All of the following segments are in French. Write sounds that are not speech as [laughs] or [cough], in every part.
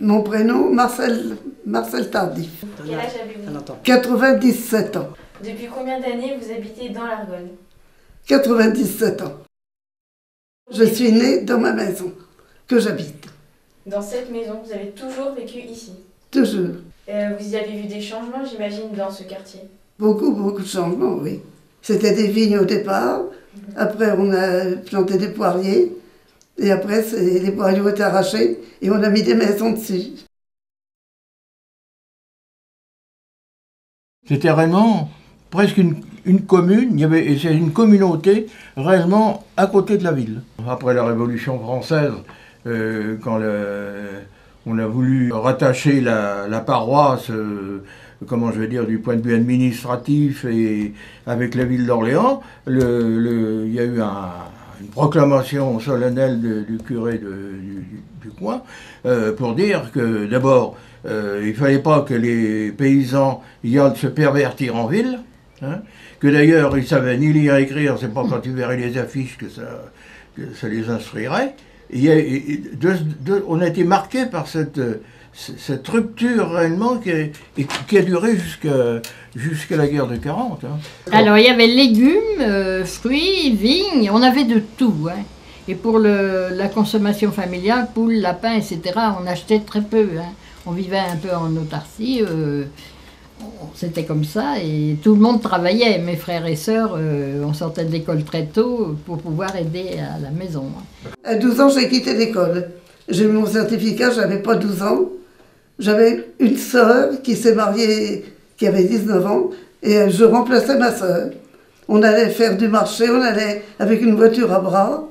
Mon prénom, Marcel, Marcel Tardif. Quel âge avez-vous? 97 ans. Depuis combien d'années vous habitez dans l'Argonne? 97 ans. Je suis née dans ma maison, que j'habite. Dans cette maison, vous avez toujours vécu ici? Toujours. Euh, Vous y avez vu des changements, j'imagine, dans ce quartier? Beaucoup, beaucoup de changements, oui. C'était des vignes au départ. Après, on a planté des poiriers. Et après, les ont été arrachés et on a mis des maisons dessus. C'était réellement presque une, une commune, il y avait, et c'est une communauté réellement à côté de la ville. Après la Révolution française, euh, quand le- on a voulu rattacher la, la paroisse, euh, comment je vais dire, du point de vue administratif et avec la ville d'Orléans, le- le- il y a eu un- une proclamation solennelle du curé du, coin euh, pour dire que d'abord, euh, il ne fallait pas que les paysans y aillent se pervertir en ville, hein, que d'ailleurs ils savaient ni lire et écrire, c'est pas quand ils verraient les affiches que ça, les instruirait. On a été marqué par cette, cette rupture réellement qui, est- et qui a duré jusqu'à jusqu'à la guerre de 40. hein. Alors, il y avait légumes, euh, fruits, vignes, on avait de tout. hein. Et pour le- la consommation familiale, poules, lapins, etc., on achetait très peu. hein. On vivait un peu en autarcie, euh, c'était comme ça, et tout le monde travaillait. Mes frères et sœurs, euh, on sortait de l'école très tôt pour pouvoir aider à la maison. À 12 ans, j'ai quitté l'école. J'ai eu mon certificat, j'avais pas 12 ans. J'avais une sœur qui s'est mariée, qui avait 19 ans, et je remplaçais ma sœur. On allait faire du marché, on allait avec une voiture à bras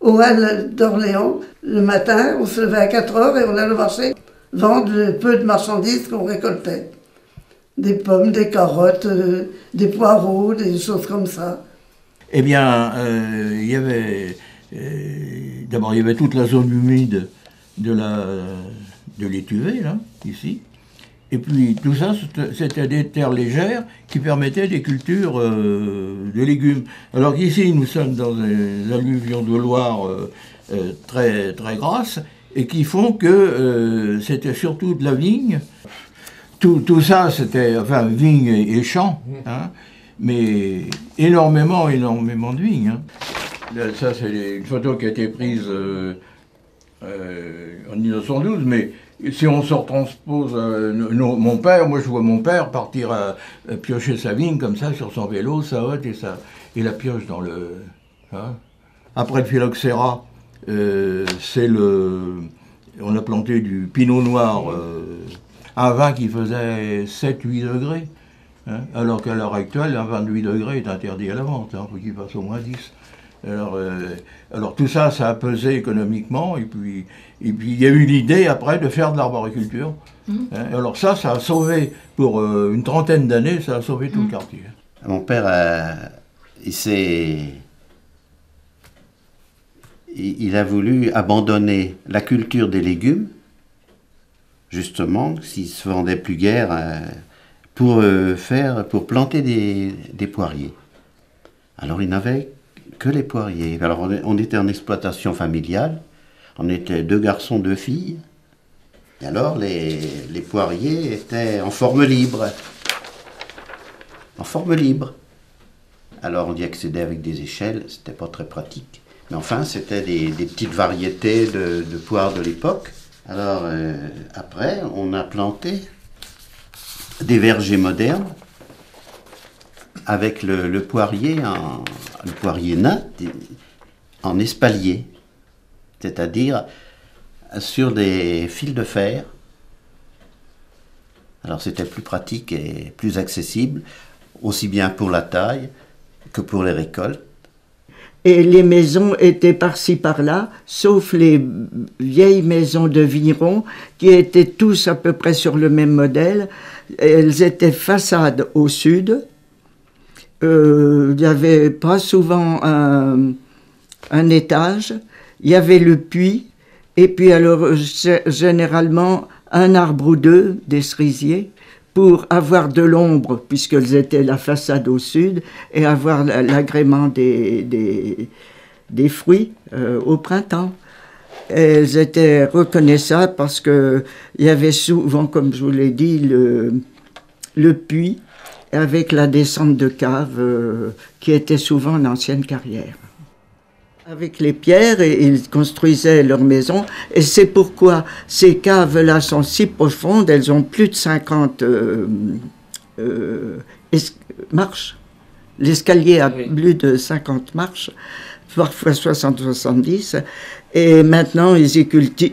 au Halles d'Orléans. Le matin, on se levait à 4 heures et on allait au marché vendre le peu de marchandises qu'on récoltait. Des pommes, des carottes, euh, des poireaux, des choses comme ça. Eh bien, euh, il y avait. euh, D'abord, il y avait toute la zone humide de la de l'étuvée, là, ici. Et puis, tout ça, c'était- des terres légères qui permettaient des cultures euh, de légumes. Alors qu'ici, nous sommes dans des alluvions de Loire euh, euh, très, très grasses et qui font que c'était surtout de la vigne. Tout, tout ça, c'était, enfin, vigne et, et champs, hein, mais énormément, énormément de vignes. hein. Là, ça, c'est une photo qui a été prise en 1912, mais si on se retranspose, euh, mon père, moi je vois mon père partir à, à piocher sa vigne comme ça sur son vélo, sa hotte et, sa, et la pioche dans le. hein. Après le phylloxéra, euh, c'est le. On a planté du pinot noir, euh, un vin qui faisait 7-8 degrés. hein, alors qu'à l'heure actuelle, un 28 degrés est interdit à la vente, il faut qu'il fasse au moins 10. Alors, euh, alors tout ça, ça a pesé économiquement, et puis, et puis il y a eu l'idée après de faire de l'arboriculture. hein. alors ça, ça a sauvé, pour euh, une trentaine d'années, ça a sauvé tout le quartier. Mon père, euh, il s'est. Il, il a voulu abandonner la culture des légumes, justement, s'il se vendait plus guère, pour faire, pour planter des, des poiriers. Alors il n'avait que les poiriers. Alors on, était en exploitation familiale, on était deux garçons, deux filles. Et alors les, poiriers étaient en forme libre en forme libre. Alors on y accédait avec des échelles, c'était pas très pratique. Mais enfin, c'était des, des petites variétés de, de poires de l'époque. Alors euh, après, on a planté des vergers modernes avec le, poirier en poirier en espalier, c'est-à-dire sur des fils de fer. Alors c'était plus pratique et plus accessible, aussi bien pour la taille que pour les récoltes. Et les maisons étaient par-ci par-là, sauf les vieilles maisons de Viron, qui étaient tous à peu près sur le même modèle. Elles étaient façades au sud. Euh, Il n'y avait pas souvent un, étage. Il y avait le puits. Et puis alors, généralement, un arbre ou deux, des cerisiers, pour avoir de l'ombre, puisqu'elles étaient la façade au sud, et avoir la- l'agrément des, des, fruits euh, au printemps. elles étaient reconnaissables parce que il y avait souvent, comme je vous l'ai dit, le, le puits avec la descente de cave euh, qui était souvent une ancienne carrière. Avec les pierres, ils construisaient leur maison et c'est pourquoi ces caves-là sont si profondes, elles ont plus de 50 euh, euh, marches. L'escalier a plus de 50 marches, parfois 60-70. Et maintenant, ils y cultivent,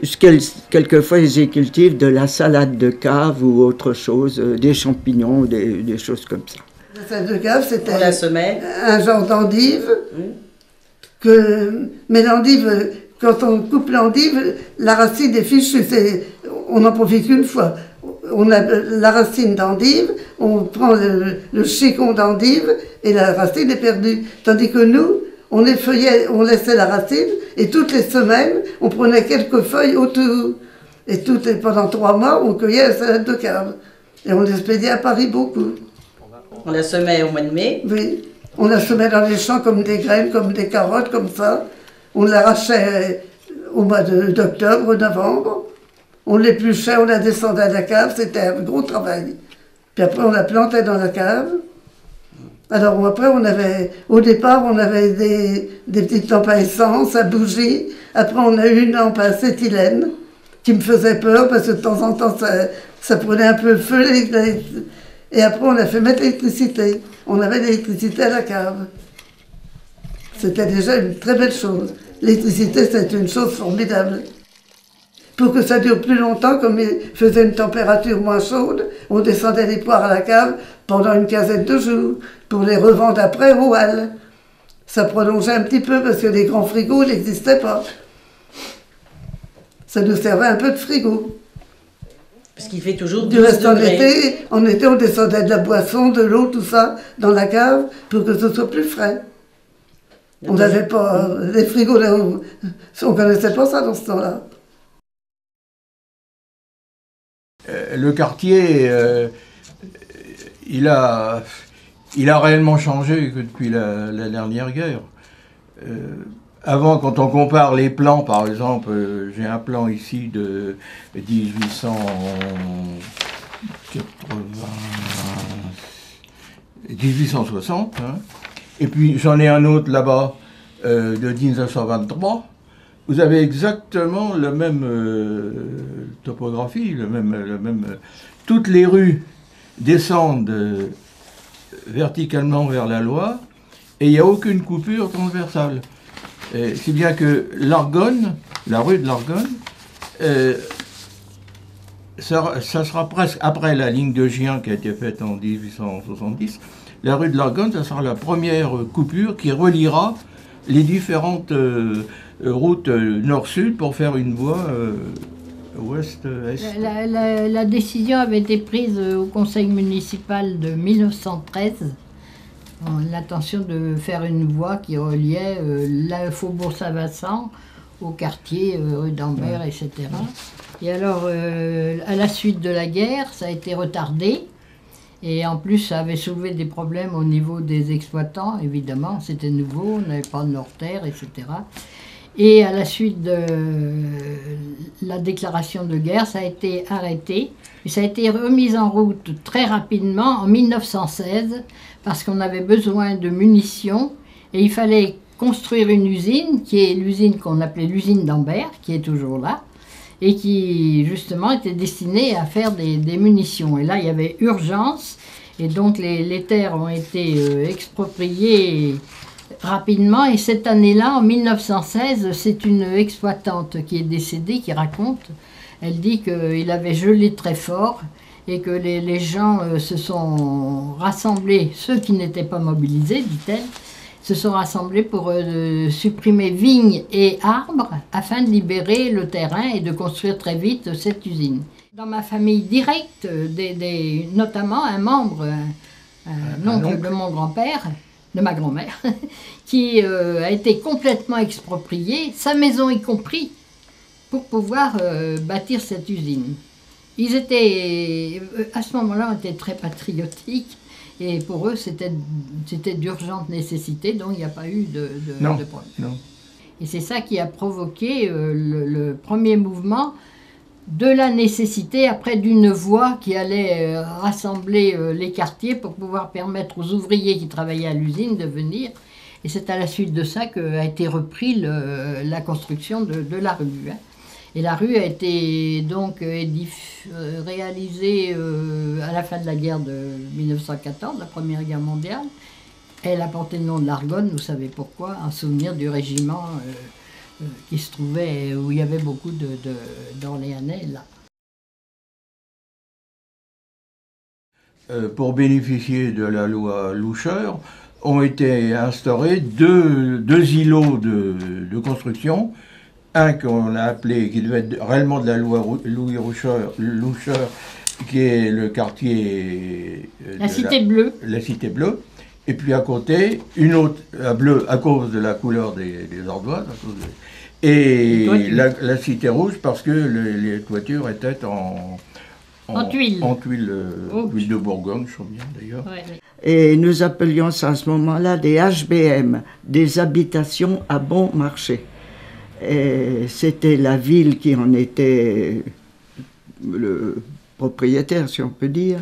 quelquefois, ils y cultivent de la salade de cave ou autre chose, euh, des champignons, des, choses comme ça. La salade de cave, c'était un genre d'endive. Mmh. Que, mais l'endive, quand on coupe l'endive, la racine est fichue. On n'en profite qu'une fois. On a la racine d'endive, on prend le, le chicon d'endive et la racine est perdue. Tandis que nous, on effeuillait, on laissait la racine, et toutes les semaines, on prenait quelques feuilles autour. Et toutes, pendant trois mois, on cueillait la salade de cave. Et on l'expédiait à Paris beaucoup. On la semait au mois de mai Oui. On la semait dans les champs comme des graines, comme des carottes, comme ça. On l'arrachait au mois d'octobre, novembre. On l'épluchait, on la descendait à la cave. C'était un gros travail. Puis après, on la plantait dans la cave. Alors après, on avait, au départ, on avait des, petites lampes à essence, à bougie. Après, on a eu une lampe à acétylène qui me faisait peur parce que de temps en temps, ça, prenait un peu feu. Et après, on a fait mettre l'électricité. On avait l'électricité à la cave. C'était déjà une très belle chose. L'électricité, c'est une chose formidable. Pour que ça dure plus longtemps, comme il faisait une température moins chaude, on descendait les poires à la cave pendant une quinzaine de jours pour les revendre après au Hall. Ça prolongeait un petit peu parce que les grands frigos n'existaient pas. Ça nous servait un peu de frigo. Parce qu'il fait toujours Du reste en été, en été, on descendait de la boisson, de l'eau, tout ça, dans la cave pour que ce soit plus frais. On n'avait pas. Les frigos, on ne connaissait pas ça dans ce temps-là. Le quartier, euh, il a il a réellement changé que depuis la, dernière guerre. Euh, avant, quand on compare les plans, par exemple, euh, j'ai un plan ici de 1860, hein. et puis j'en ai un autre là-bas euh, de 1923. Vous avez exactement la même topographie, le même, même, toutes les rues descendent verticalement vers la loi et il n'y a aucune coupure transversale. Si bien que l'Argonne, la rue de l'Argonne, euh, ça, sera presque après la ligne de Gien qui a été faite en 1870. La rue de l'Argonne, ça sera la première coupure qui reliera les différentes euh, routes nord-sud pour faire une voie euh, ouest-est. La, la, décision avait été prise au conseil municipal de 1913 l'intention de faire une voie qui reliait euh, le faubourg Saint-Vincent au quartier euh, rue d'Ambert, etc. Et alors, euh, à la suite de la guerre, ça a été retardé. Et en plus, ça avait soulevé des problèmes au niveau des exploitants, évidemment. C'était nouveau, on n'avait pas de terre, etc. Et à la suite de la déclaration de guerre, ça a été arrêté. Et ça a été remis en route très rapidement en 1916 parce qu'on avait besoin de munitions et il fallait construire une usine qui est l'usine qu'on appelait l'usine d'Ambert, qui est toujours là, et qui justement était destinée à faire des, munitions. Et là, il y avait urgence, et donc les, terres ont été euh, expropriées rapidement. Et cette année-là, en 1916, c'est une exploitante qui est décédée qui raconte. Elle dit qu'il avait gelé très fort et que les, gens euh, se sont rassemblés, ceux qui n'étaient pas mobilisés, dit-elle, se sont rassemblés pour euh, supprimer vignes et arbres afin de libérer le terrain et de construire très vite cette usine. Dans ma famille directe, des, notamment un membre, un, oncle de mon grand-père, de ma grand-mère, [laughs] qui euh, a été complètement exproprié, sa maison y compris, pour pouvoir euh, bâtir cette usine. Ils étaient, euh, à ce moment-là, étaient très patriotiques. Et pour eux, c'était d'urgente nécessité, donc il n'y a pas eu de, de, non, problème. Non. Et c'est ça qui a provoqué euh, le, premier mouvement de la nécessité, après d'une voie qui allait euh, rassembler euh, les quartiers pour pouvoir permettre aux ouvriers qui travaillaient à l'usine de venir. Et c'est à la suite de ça qu'a été repris la construction de, la rue. Hein. Et la rue a été donc réalisée à la fin de la guerre de 1914, la Première Guerre mondiale. Elle a porté le nom de l'Argonne, vous savez pourquoi, en souvenir du régiment euh, euh, qui se trouvait, où il y avait beaucoup d'Orléanais là. Euh, pour bénéficier de la loi Loucheur, ont été instaurés deux, deux îlots de, construction. Un qu'on a appelé, qui devait être réellement de la loi Louis Loucheur, qui est le quartier. La Cité Bleue. La Cité Bleue et puis à côté, une autre à bleu à cause de la couleur des, des ardoises, et la, cité rouge parce que les, toitures étaient en, en, tuiles. En tuiles, euh, de Bourgogne, je bien d'ailleurs. Et nous appelions ça à ce moment-là des HBM, des habitations à bon marché. Et c'était la ville qui en était le propriétaire, si on peut dire.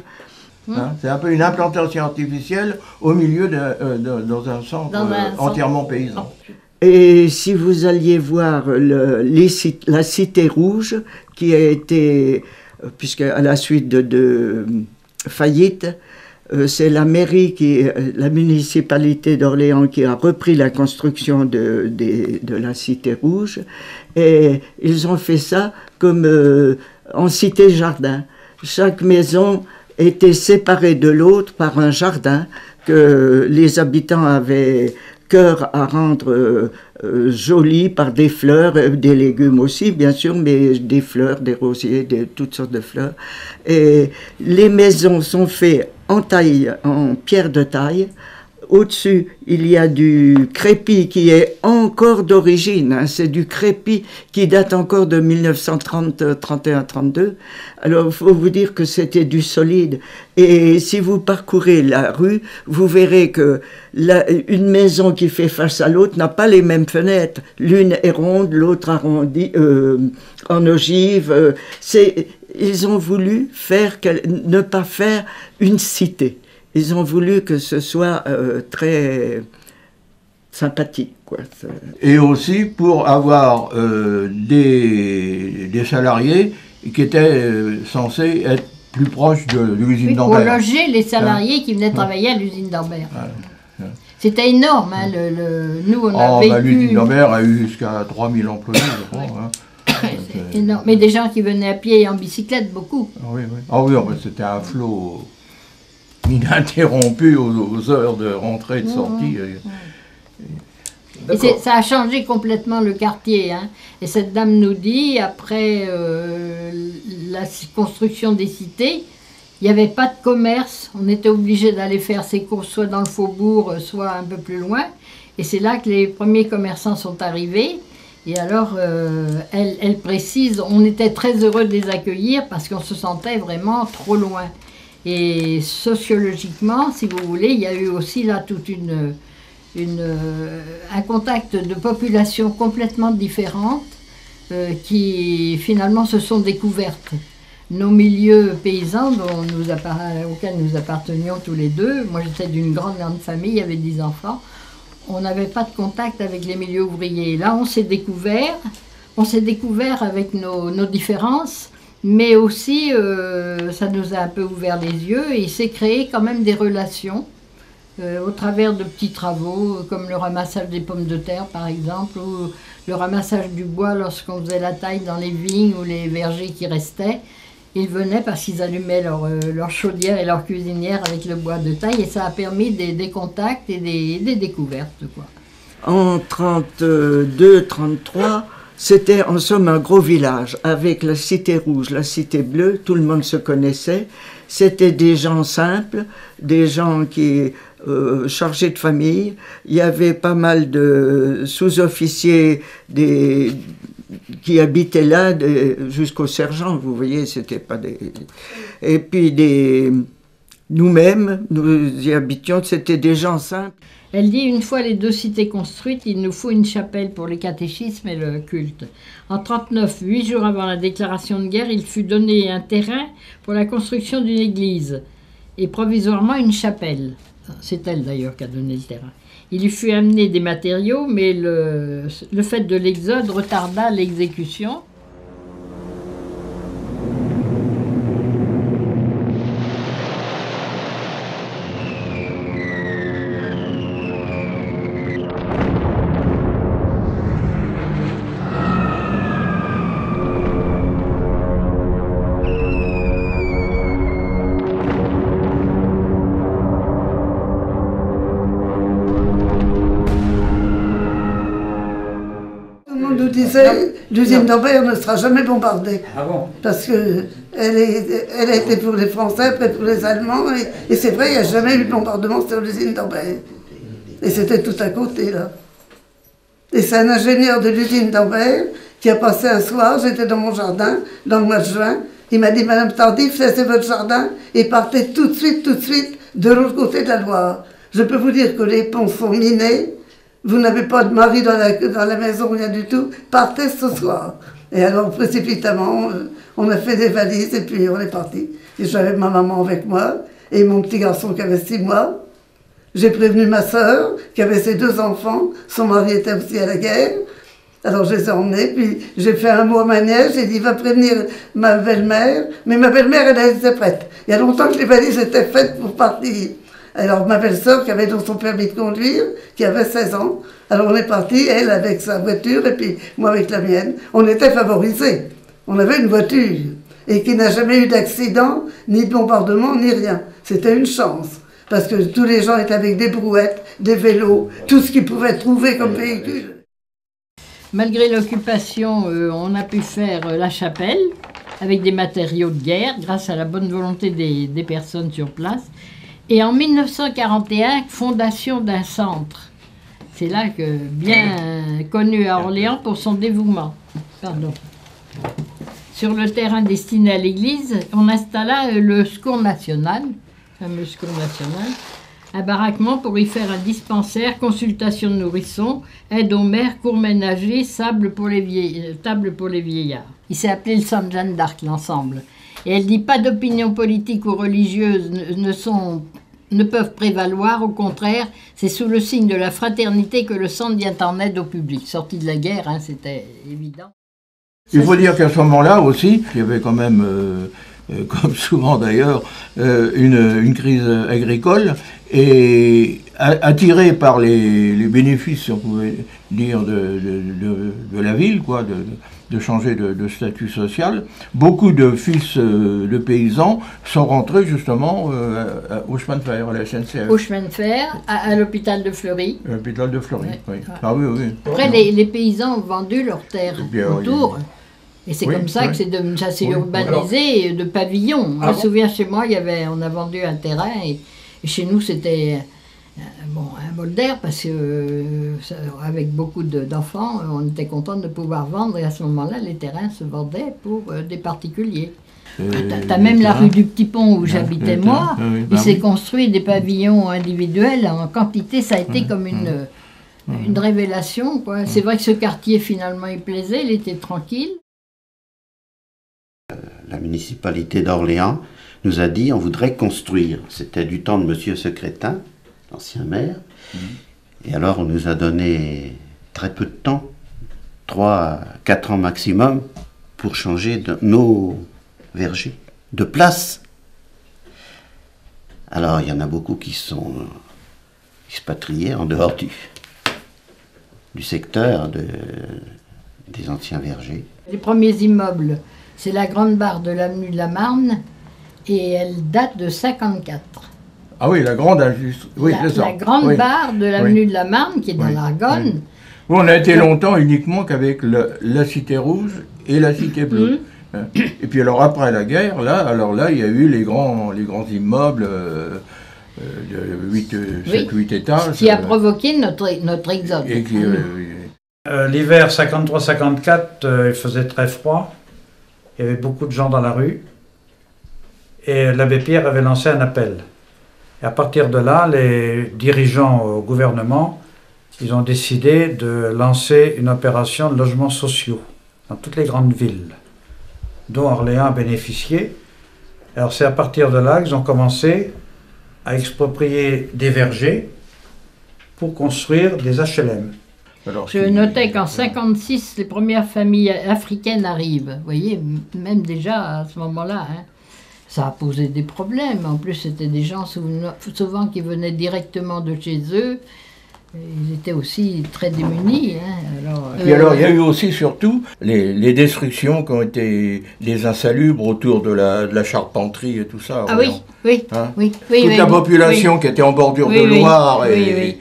Hein, c'est un peu une implantation artificielle au milieu de, euh, dans un centre euh, entièrement paysan. Et si vous alliez voir la Cité Rouge, qui a été, euh, puisque à la suite de, faillite, c'est la mairie, la municipalité d'Orléans qui a repris la construction de, la Cité Rouge. Et ils ont fait ça comme en cité-jardin. Chaque maison étaient séparés de l'autre par un jardin que les habitants avaient cœur à rendre euh, euh, joli par des fleurs, euh, des légumes aussi, bien sûr, mais des fleurs, des rosiers, toutes sortes de fleurs. Et les maisons sont faites en taille, en pierre de taille, au-dessus, il y a du crépi qui est encore d'origine. Hein. c'est du crépi qui date encore de 1930, 31, 32. Alors, il faut vous dire que c'était du solide. Et si vous parcourez la rue, vous verrez que une maison qui fait face à l'autre n'a pas les mêmes fenêtres. L'une est ronde, l'autre arrondie, euh, en ogive. Euh, c'est, ils ont voulu faire, ne pas faire une cité ils ont voulu que ce soit euh, très sympathique. Quoi. Et aussi pour avoir euh, des, des, salariés qui étaient euh, censés être plus proches de, l'usine oui, Pour loger les salariés hein qui venaient travailler à l'usine d'Ambert. C'était énorme. Hein, le, Nous, on oh, bah, L'usine d'Ambert a eu jusqu'à 3000 employés, je crois. Hein. [coughs] énorme. Mais des gens qui venaient à pied et en bicyclette, beaucoup. Ah oui, oui. Ah oui oh, bah, c'était un flot ininterrompu aux, heures de rentrée et de sortie. Mmh. Et ça a changé complètement le quartier. Hein. Et cette dame nous dit, après euh, la construction des cités, il n'y avait pas de commerce. On était obligé d'aller faire ses courses soit dans le faubourg, soit un peu plus loin. Et c'est là que les premiers commerçants sont arrivés. Et alors, euh, elle, elle, précise, on était très heureux de les accueillir parce qu'on se sentait vraiment trop loin. Et sociologiquement, si vous voulez, il y a eu aussi là toute une, euh, un contact de populations complètement différentes euh, qui finalement se sont découvertes. Nos milieux paysans dont nous auxquels nous appartenions tous les deux, moi j'étais d'une grande, grande famille, il y avait dix enfants, on n'avait pas de contact avec les milieux ouvriers. Là, on s'est découvert, on s'est découvert avec nos, nos différences, mais aussi euh, ça nous a un peu ouvert les yeux et s'est créé quand même des relations euh, au travers de petits travaux comme le ramassage des pommes de terre par exemple ou le ramassage du bois lorsqu'on faisait la taille dans les vignes ou les vergers qui restaient. Ils venaient parce qu'ils allumaient leur, euh, leur, chaudière et leur cuisinière avec le bois de taille et ça a permis des, des contacts et des, des découvertes. Quoi. En 32-33, c'était en somme un gros village avec la cité rouge, la cité bleue, tout le monde se connaissait. C'était des gens simples, des gens qui euh, chargés de famille. Il y avait pas mal de sous-officiers des, qui habitaient là jusqu'au sergent, vous voyez, c'était pas des. Et puis des nous-mêmes, nous y habitions, c'était des gens simples. Elle dit une fois les deux cités construites, il nous faut une chapelle pour les catéchismes et le culte. En 39, huit jours avant la déclaration de guerre, il fut donné un terrain pour la construction d'une église et provisoirement une chapelle. C'est elle d'ailleurs qui a donné le terrain. Il lui fut amené des matériaux, mais le, le fait de l'exode retarda l'exécution. L'usine d'Ambert ne sera jamais bombardée. Ah bon? Parce qu'elle elle a été pour les Français, après pour les Allemands, et, c'est vrai, il n'y a jamais eu de bombardement sur l'usine d'Ambert. Et c'était tout à côté, là. Et c'est un ingénieur de l'usine d'Ambert qui a passé un soir, j'étais dans mon jardin, dans le mois de juin, il m'a dit, Madame Tardif, laissez votre jardin et partez tout de suite, tout de suite de l'autre côté de la Loire. Je peux vous dire que les ponts sont minés, vous n'avez pas de mari dans la, dans la maison, rien du tout, partez ce soir. Et alors, précipitamment, on a fait des valises et puis on est parti. Et j'avais ma maman avec moi et mon petit garçon qui avait six mois. J'ai prévenu ma soeur qui avait ses deux enfants. Son mari était aussi à la guerre. Alors je les ai emmenés, puis j'ai fait un mot à ma nièce, j'ai dit va prévenir ma belle-mère, mais ma belle-mère elle était prête. Il y a longtemps que les valises étaient faites pour partir. Alors ma belle-sœur qui avait donc son permis de conduire, qui avait 16 ans, alors on est parti, elle avec sa voiture et puis moi avec la mienne. On était favorisés. On avait une voiture et qui n'a jamais eu d'accident, ni de bombardement, ni rien. C'était une chance. Parce que tous les gens étaient avec des brouettes, des vélos, tout ce qu'ils pouvaient trouver comme véhicule. Malgré l'occupation, euh, on a pu faire euh, la chapelle avec des matériaux de guerre grâce à la bonne volonté des personnes sur place. Et en 1941, fondation d'un centre. C'est là que, bien connu à Orléans pour son dévouement. Pardon. Sur le terrain destiné à l'église, on installa le secours national, le fameux secours national, un baraquement pour y faire un dispensaire, consultation de nourrissons, aide aux mères, cours ménagers, sable pour les euh, table pour les vieillards. Il s'est appelé le Saint Jeanne d'Arc, l'ensemble. Et elle dit pas d'opinion politique ou religieuse ne, sont, ne peuvent prévaloir, au contraire, c'est sous le signe de la fraternité que le centre vient en aide au public. Sorti de la guerre, hein, c'était évident. Il faut dire qu'à ce moment-là aussi, il y avait quand même, euh, euh, [laughs] comme souvent d'ailleurs, euh, une, une, crise agricole et attiré par les, les, bénéfices, si on pouvait dire, de, de, de la ville, quoi, de, changer de, statut social, beaucoup de fils de paysans sont rentrés justement au chemin de fer, à la SNCF. Au chemin de fer, à, l'hôpital de Fleury. L'hôpital de Fleury, oui. Ah oui, oui. Après, les, les, paysans ont vendu leurs terres autour. Et c'est comme ça que c'est de, ça s'est urbanisé de pavillons. Ah je me souviens chez moi, il y avait, on a vendu un terrain et, chez nous c'était euh, bon, un bol d'air parce que euh, avec beaucoup d'enfants, on était content de pouvoir vendre et à ce moment-là, les terrains se vendaient pour euh, des particuliers. Tu as, même la rue du Petit Pont où j'habitais moi, il bah s'est construit des pavillons individuels en quantité, ça a été comme une, une révélation. C'est vrai que ce quartier finalement il plaisait, il était tranquille. La municipalité d'Orléans nous a dit on voudrait construire. C'était du temps de Monsieur Secrétin, l'ancien maire. Et alors on nous a donné très peu de temps, 3 4 ans maximum, pour changer nos vergers de place. Alors il y en a beaucoup qui sont expatriés en dehors du, secteur de, des anciens vergers. Les premiers immeubles c'est la grande barre de l'avenue de la Marne et elle date de 54. Ah oui, la grande oui, la, la grande barre de l'avenue de la Marne qui est dans l'Argonne. on a été longtemps uniquement qu'avec la Cité Rouge et la Cité Bleue. Mmh. Hein. Et puis alors après la guerre, là, alors là, il y a eu les grands, les grands immeubles euh, euh, de 8, 7, 8 étages. Qui a euh, provoqué notre, notre exode. L'hiver 53-54, il faisait très froid. Il y avait beaucoup de gens dans la rue. Et l'abbé Pierre avait lancé un appel Et à partir de là, les dirigeants au gouvernement, ils ont décidé de lancer une opération de logements sociaux dans toutes les grandes villes, dont Orléans a bénéficié. Alors c'est à partir de là qu'ils ont commencé à exproprier des vergers pour construire des HLM. Je notais qu'en 56, les premières familles africaines arrivent. Vous voyez, même déjà à ce moment-là, hein, ça a posé des problèmes. En plus, c'était des gens souvent qui venaient directement de chez eux ils étaient aussi très démunis. Hein, alors, Et puis alors, il y a eu aussi surtout les, destructions qui ont été des insalubres autour de la, de la charpenterie et tout ça. Ah oui, oui, hein? oui, oui, Toute la population qui était en bordure de Loire et,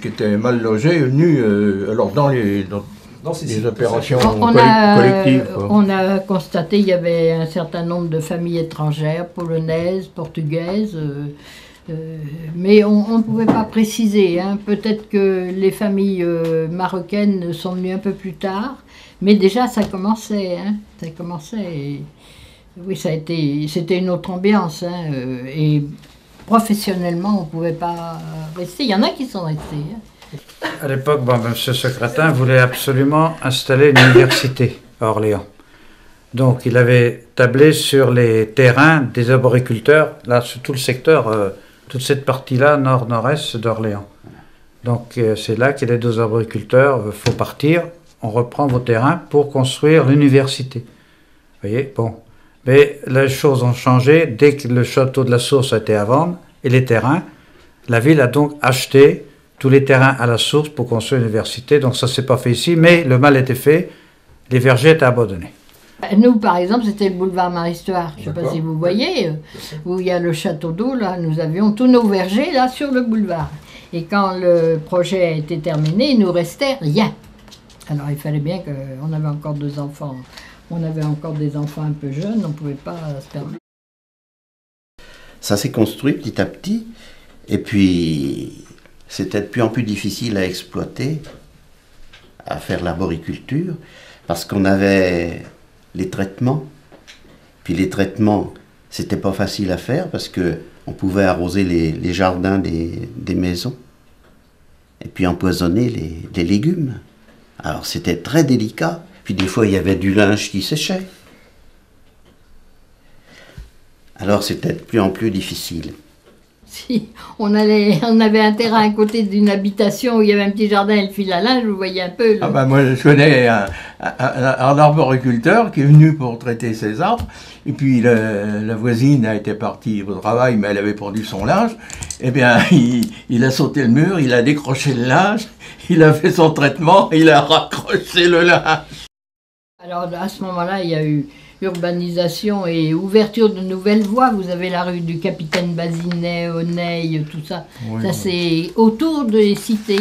qui était mal logée est venue euh, alors dans les, dans, ces opérations on, collectives. On a constaté qu'il y avait un certain nombre de familles étrangères, polonaises, portugaises. Euh, euh, mais on ne pouvait pas préciser. Hein. Peut-être que les familles euh, marocaines sont venues un peu plus tard, mais déjà ça commençait. Hein. Ça commençait. oui, ça a été, c'était une autre ambiance. Hein. Euh, et professionnellement, on ne pouvait pas rester. Il y en a qui sont restés. À l'époque, M. Secrétin voulait absolument installer une université à Orléans. Donc, il avait tablé sur les terrains des arboriculteurs, là, sur tout le secteur toute cette partie-là, nord-nord-est d'Orléans. Donc euh, c'est là qu'il a les deux arboriculteurs, euh, faut partir, on reprend vos terrains pour construire l'université. Vous voyez, bon. Mais les choses ont changé dès que le château de la Source a été à vendre et les terrains. La ville a donc acheté tous les terrains à la source pour construire l'université. Donc ça ne s'est pas fait ici, mais le mal était fait. Les vergers étaient abandonnés. Nous, par exemple, c'était le boulevard Marie-Histoire. Je ne sais pas si vous voyez, euh, où il y a le château d'eau, là, nous avions tous nos vergers, là, sur le boulevard. Et quand le projet a été terminé, il nous restait rien. Alors, il fallait bien qu'on avait encore deux enfants. On avait encore des enfants un peu jeunes, on ne pouvait pas se permettre. Ça s'est construit petit à petit, et puis c'était de plus en plus difficile à exploiter, à faire l'arboriculture, parce qu'on avait les traitements. Puis les traitements, c'était pas facile à faire parce que on pouvait arroser les, jardins des, maisons et puis empoisonner les, légumes. Alors c'était très délicat. Puis des fois, il y avait du linge qui séchait. Alors c'était de plus en plus difficile. Si on, allait, on avait un terrain à côté d'une habitation où il y avait un petit jardin et le fil à linge, vous voyez un peu. Ah bah moi je connais un, arboriculteur qui est venu pour traiter ses arbres, et puis la voisine a été partie au travail, mais elle avait pendu son linge. Eh bien, [laughs] il, a sauté le mur, il a décroché le linge, il a fait son traitement, il a raccroché le linge. Alors à ce moment-là, il y a eu urbanisation et ouverture de nouvelles voies. Vous avez la rue du Capitaine Bazinet, Oneil, tout ça. ça, c'est autour des cités.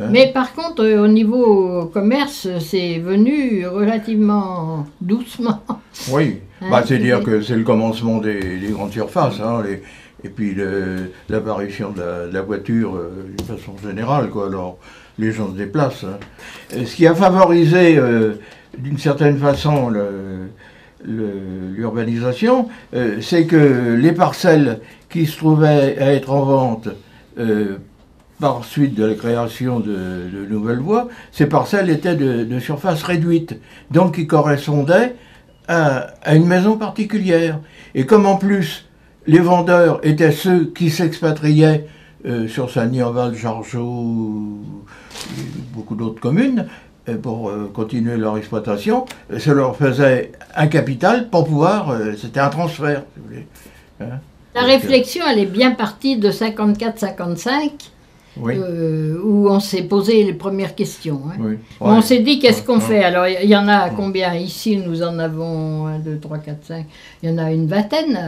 Hein? Mais par contre, euh, au niveau commerce, c'est venu relativement doucement. Oui, hein, bah, c'est-à-dire que c'est le commencement des, grandes surfaces. Hein, et puis l'apparition de, la voiture euh, d'une façon générale. Quoi. Alors, les gens se déplacent. Ce qui a favorisé, euh, d'une certaine façon, le, l'urbanisation, euh, c'est que les parcelles qui se trouvaient à être en vente euh, par suite de la création de, nouvelles voies, ces parcelles étaient de, surface réduite, donc qui correspondaient à, une maison particulière. Et comme en plus les vendeurs étaient ceux qui s'expatriaient euh, sur Saint-Nierval, Jargeau, beaucoup d'autres communes, pour euh, continuer leur exploitation, ça leur faisait un capital pour pouvoir, euh, c'était un transfert, si vous voulez. Hein. La réflexion, elle est bien partie de 54-55, euh, où on s'est posé les premières questions. Hein. On s'est dit, qu'est-ce qu'on fait? Alors, il y en a combien? Ici, nous en avons 1, 2, 3, 4, 5. Il y en a une vingtaine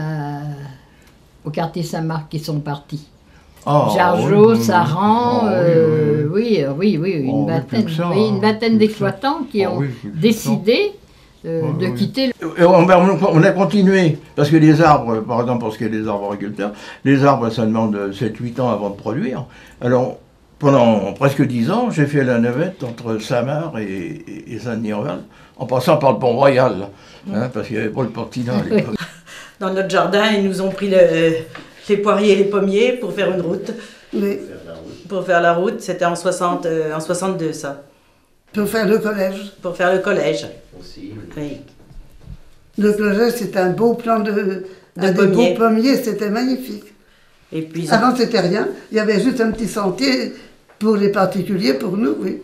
au quartier Saint-Marc qui sont partis. Oh, Jargeau, oui, Saran, oh, euh, oui, oui, oui, une oh, vingtaine, une vingtaine d'exploitants qui ont décidé euh, de quitter. Le... On, on, a continué, parce que les arbres, par exemple, pour ce qui est des arbres agriculteurs, les arbres, ça demande 7-8 ans avant de produire. Alors, pendant presque 10 ans, j'ai fait la navette entre Samar et, et Saint-Nirval, en passant par le Pont Royal, hein, parce qu'il n'y avait pas le Portina à l'époque. Dans notre jardin, ils nous ont pris le les poiriers et les pommiers pour faire une route. Oui. Pour faire la route, c'était en, 60, euh, en 62 ça. Pour faire le collège. Pour faire le collège. Aussi. Oui. Le collège, c'était un beau plan de, De un des pommiers. beaux pommiers, c'était magnifique. Et puis, Avant, c'était rien. Il y avait juste un petit sentier pour les particuliers, pour nous, oui.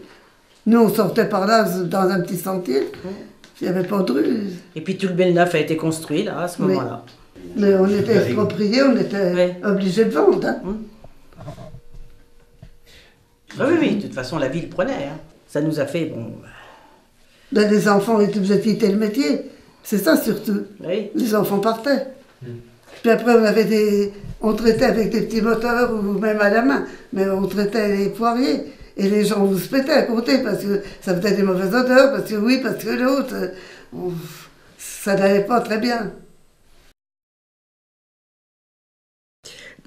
Nous, on sortait par là dans un petit sentier. Il n'y avait pas de rue. et puis tout le bel neuf a été construit là, à ce Oui. Mais on était expropriés, on était Oui. obligés de vendre. hein. Ah oui, oui, de toute façon, la ville prenait. hein. Ça nous a fait, bon, Ben, les enfants étaient obligés de quitter le métier. C'est ça surtout. oui. Les enfants partaient. Puis après, on avait des. On traitait avec des petits moteurs ou même à la main. Mais on traitait les poiriers. Et les gens vous se pétaient à côté parce que ça faisait des mauvaises odeurs, parce que oui, parce que l'autre. euh, on- Ça n'allait pas très bien.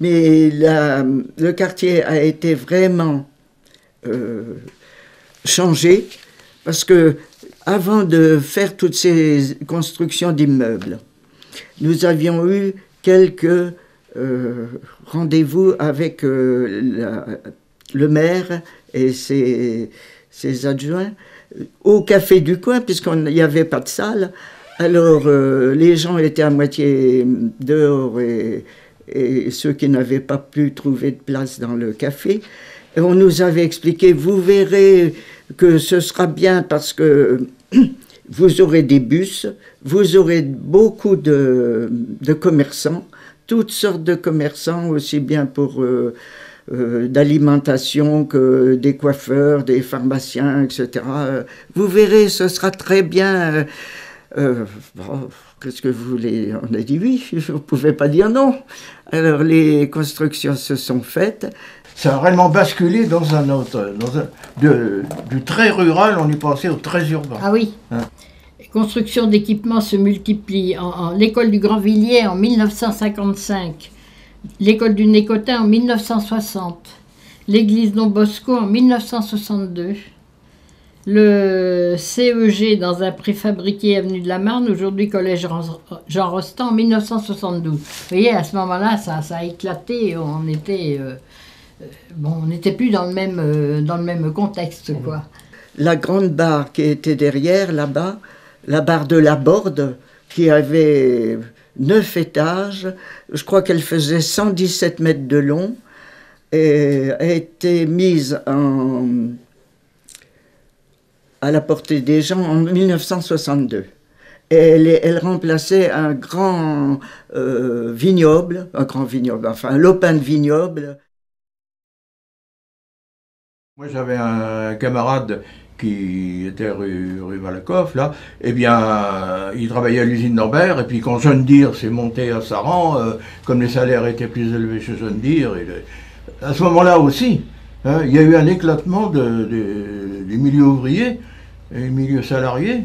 Mais le quartier a été vraiment euh, changé parce que avant de faire toutes ces constructions d'immeubles, nous avions eu quelques euh, rendez-vous avec euh, le maire et ses, adjoints au café du coin, puisqu'il n'y avait pas de salle. Alors, les gens étaient à moitié dehors et, et ceux qui n'avaient pas pu trouver de place dans le café. On nous avait expliqué, vous verrez que ce sera bien parce que [clears throat] vous aurez des bus, vous aurez beaucoup de, commerçants, toutes sortes de commerçants, aussi bien pour euh, euh, d'alimentation que des coiffeurs, des pharmaciens, etc. Vous verrez, ce sera très bien. euh, euh, Qu'est-ce que vous voulez On a dit oui, [laughs] vous ne pouvez pas dire non. Alors les constructions se sont faites. Ça a réellement basculé dans un autre. Dans un, de- du très rural, on est passé au très urbain. Ah oui. Hein. Les constructions d'équipements se multiplient. En, en- l'école du Grand Villiers en 1955, l'école du Nécotin en 1960, l'église Don Bosco en 1962, le CEG dans un préfabriqué avenue de la Marne, aujourd'hui collège Jean Rostand en 1972. Vous voyez, à ce moment-là, ça, a éclaté. On était, euh, euh, bon, on n'était plus dans le même, euh, dans le même contexte, quoi. La grande barre qui était derrière, là-bas, la barre de la Borde, qui avait neuf étages, je crois qu'elle faisait 117 mètres de long, a été mise en, à la portée des gens en 1962. Et elle, remplaçait un grand euh, vignoble, un grand vignoble, enfin un lopin de vignoble. Moi, j'avais un camarade qui était rue, rue Malakoff, là. Eh bien, il travaillait à l'usine Norbert, et puis quand Jeune Dire s'est monté à Saran, euh, comme les salaires étaient plus élevés chez et le- à ce moment-là aussi, hein, il y a eu un éclatement de, de- des milieux ouvriers et milieux salariés,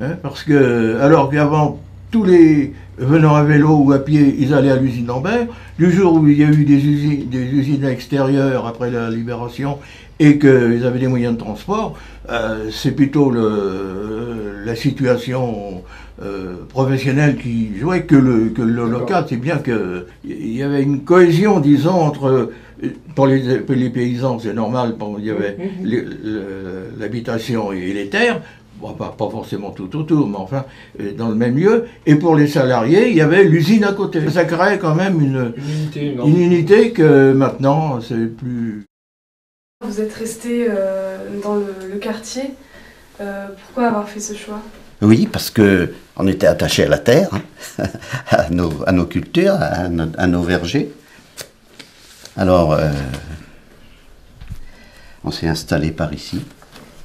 hein, parce que, alors qu'avant, tous les venant à vélo ou à pied, ils allaient à l'usine Lambert. Du jour où il y a eu des usines, des usines extérieures après la libération et qu'ils avaient des moyens de transport, euh, c'est plutôt le, la situation euh, professionnelle qui jouait que le, que le local. C'est bien qu'il y avait une cohésion, disons, entre. Pour les, pour les paysans, c'est normal, bon, il y avait les- le- l'habitation et les terres, Bon, pas, pas forcément tout autour, mais enfin, euh, dans le même lieu. Et pour les salariés, il y avait l'usine à côté. Ça créait quand même une, Une unité, non une unité que maintenant, c'est plus. Vous êtes resté euh, dans le, le quartier. Euh, pourquoi avoir fait ce choix? Oui, parce que on était attaché à la terre, hein, [laughs] à, nos, à nos cultures, à, nos- à nos vergers. Alors, euh, on s'est installé par ici.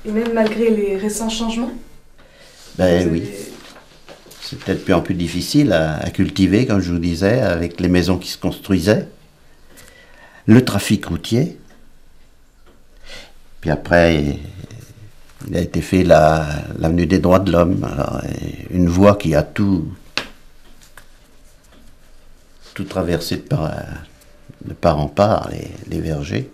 Et même malgré les récents changements? Ben oui, avez- c'est peut-être de plus en plus difficile à, à cultiver, comme je vous disais, avec les maisons qui se construisaient, le trafic routier. Puis après, il a été fait la- l'avenue des droits de l'homme, une voie qui a tout, tout traversé de part, de part en part, les, vergers.